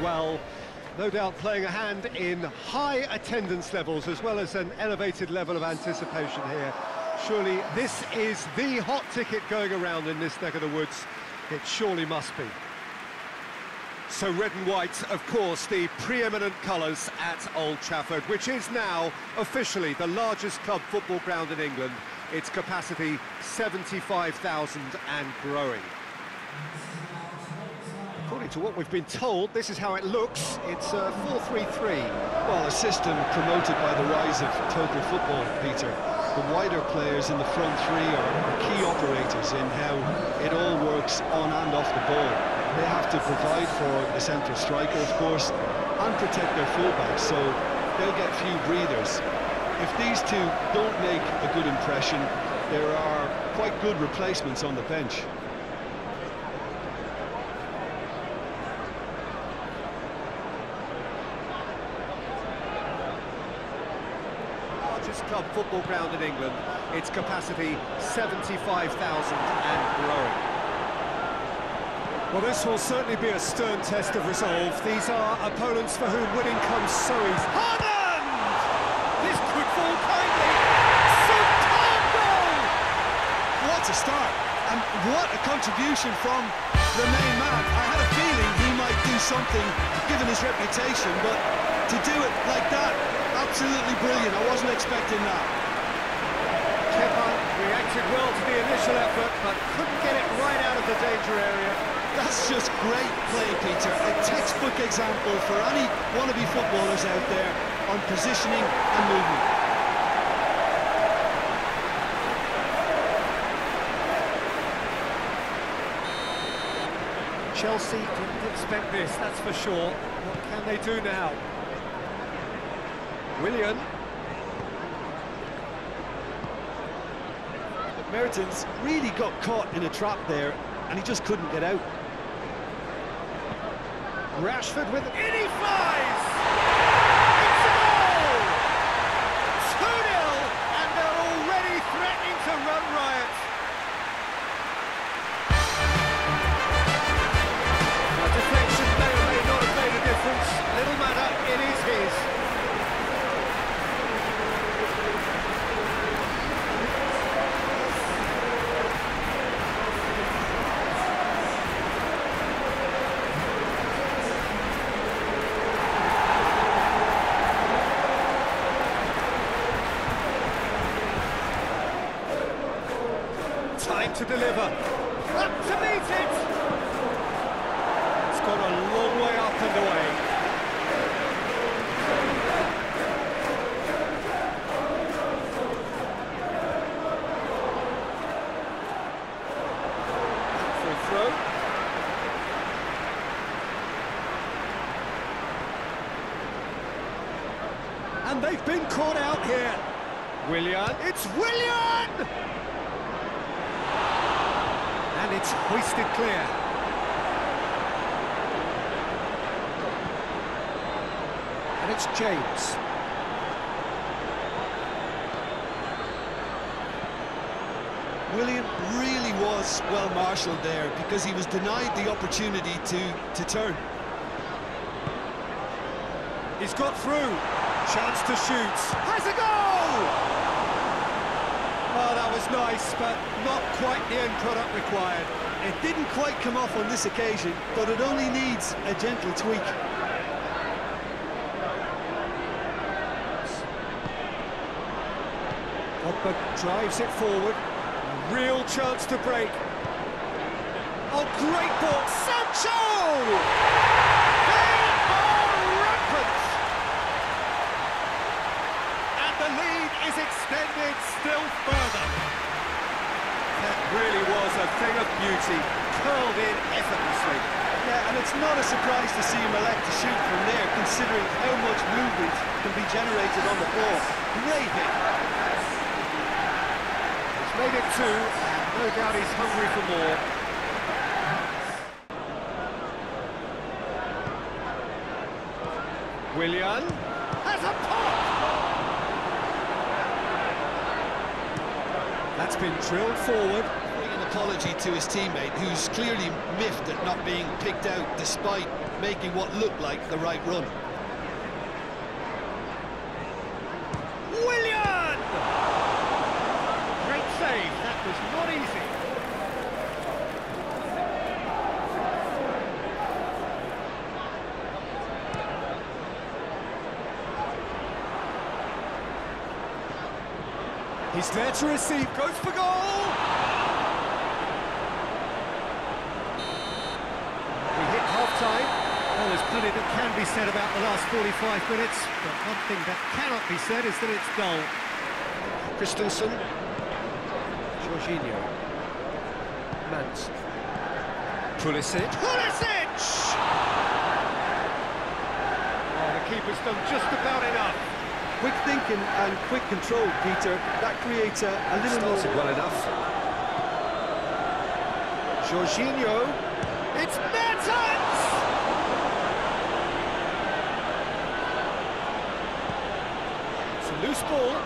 well. No doubt playing a hand in high attendance levels as well as an elevated level of anticipation here. Surely this is the hot ticket going around in this neck of the woods. It surely must be. So red and white, of course, the preeminent colours at Old Trafford, which is now officially the largest club football ground in England. Its capacity 75,000 and growing. To what we've been told, this is how it looks. It's uh, a 4-3-3. Well, a system promoted by the rise of total football, Peter. The wider players in the front three are key operators in how it all works on and off the ball. They have to provide for the central striker, of course, and protect their fullbacks, so they'll get few breathers. If these two don't make a good impression, there are quite good replacements on the bench. Largest club football ground in England, its capacity 75,000 and growing. Well, this will certainly be a stern test of resolve. These are opponents for whom winning comes so easy. Haaland! This could fall kindly. Superb goal! What a start, and what a contribution from the main man. I had a feeling he might do something, given his reputation, but to do it like that, absolutely brilliant. I wasn't expecting that. Kepa reacted well to the initial effort, but couldn't get it right out of the danger area. That's just great play, Peter. A textbook example for any wannabe footballers out there on positioning and movement. Chelsea didn't expect this, that's for sure. What can they do now? Willian. Mertens really got caught in a trap there and he just couldn't get out. Rashford with... In he flies! To deliver. Up to meet it! It's gone a long way up and away. Full throw. And they've been caught out here. Willian, it's Willian! And it's hoisted clear. And it's James. Willian really was well marshalled there because he was denied the opportunity to, to turn. He's got through. Chance to shoot. Has a goal! Oh, that was nice, but not quite the end product required. It didn't quite come off on this occasion, but it only needs a gentle tweak. Pogba drives it forward. Real chance to break. Oh, great ball. Sancho! is extended still further. That really was a thing of beauty, curled in effortlessly. Yeah, and it's not a surprise to see him elect to shoot from there, considering how much movement can be generated on the ball. Great hit. He's made it two, and no doubt he's hungry for more. Willian has a pop! That's been drilled forward. In a apology to his teammate, who's clearly miffed at not being picked out despite making what looked like the right run. Willian! Great save, that was not easy. He's there to receive, goes for goal! We hit half-time. Well, there's plenty that can be said about the last 45 minutes, but one thing that cannot be said is that it's dull. Christensen. Jorginho. Mance. Pulisic. Pulisic! Oh, the keeper's done just about enough. Quick thinking and quick control, Peter. That creates a, a little Started more... well enough. Jorginho. It's Mertens! It's a loose ball.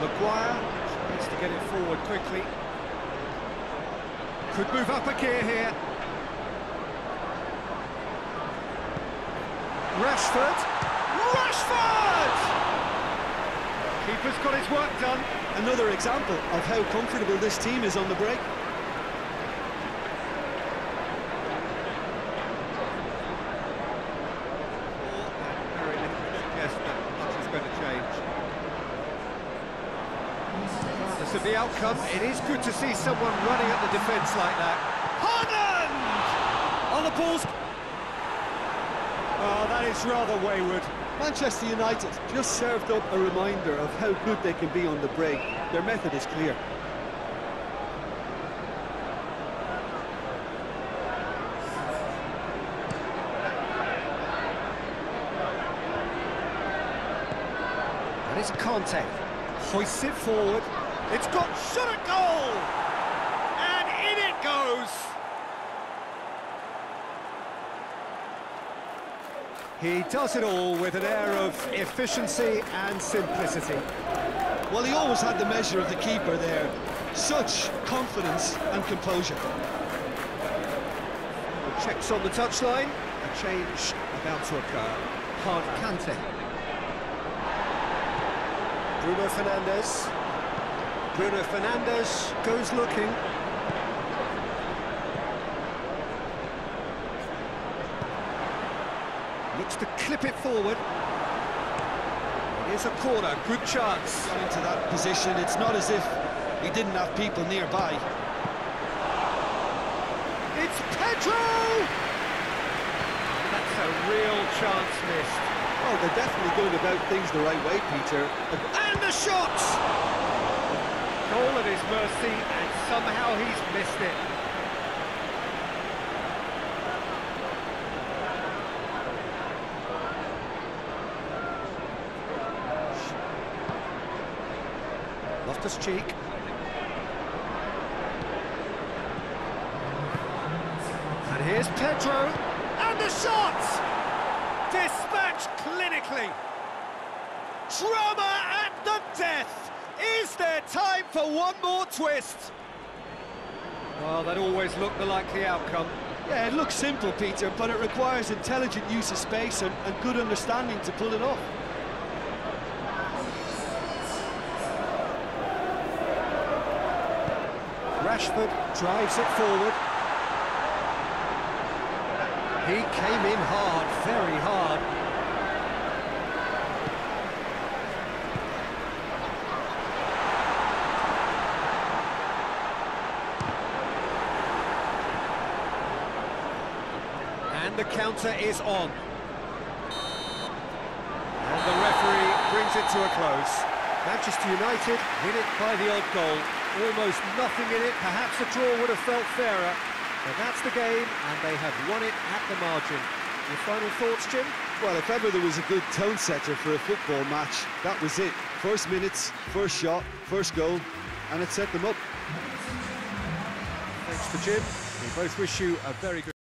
Maguire needs to get it forward quickly. Could move up a gear here. Rashford. Rashford! Keeper's got his work done. Another example of how comfortable this team is on the break. Very little to suggest that much is going to change. Regardless of the outcome, it is good to see someone running at the defence like that. Haaland! On the balls. Oh, that is rather wayward. Manchester United just served up a reminder of how good they can be on the break. Their method is clear. And it's Kante. Hoists it forward. It's got shot at goal! And in it goes! He does it all with an air of efficiency and simplicity. Well, he always had the measure of the keeper there. Such confidence and composure. Checks on the touchline. A change about to occur. Hard Kante. Bruno Fernandes. Bruno Fernandes goes looking. Looks to clip it forward. Here's a corner, good chance. Got into that position, it's not as if he didn't have people nearby. It's Pedro! That's a real chance missed. Oh, they're definitely going about things the right way, Peter. And the shot! Goal at his mercy, and somehow he's missed it. Loftus-Cheek. And here's Pedro, and the shot! Dispatched clinically. Drama at the death! Is there time for one more twist? Well, that always looked the likely outcome. Yeah, it looks simple, Peter, but it requires intelligent use of space and, and good understanding to pull it off. Rashford drives it forward. He came in hard, very hard. And the counter is on. And the referee brings it to a close. Manchester United win it by the odd goal. Almost nothing in it, perhaps a draw would have felt fairer. But that's the game, and they have won it at the margin. Your final thoughts, Jim? Well, if ever there was a good tone setter for a football match, that was it. First minutes, first shot, first goal, and it set them up. Thanks to Jim. We both wish you a very good...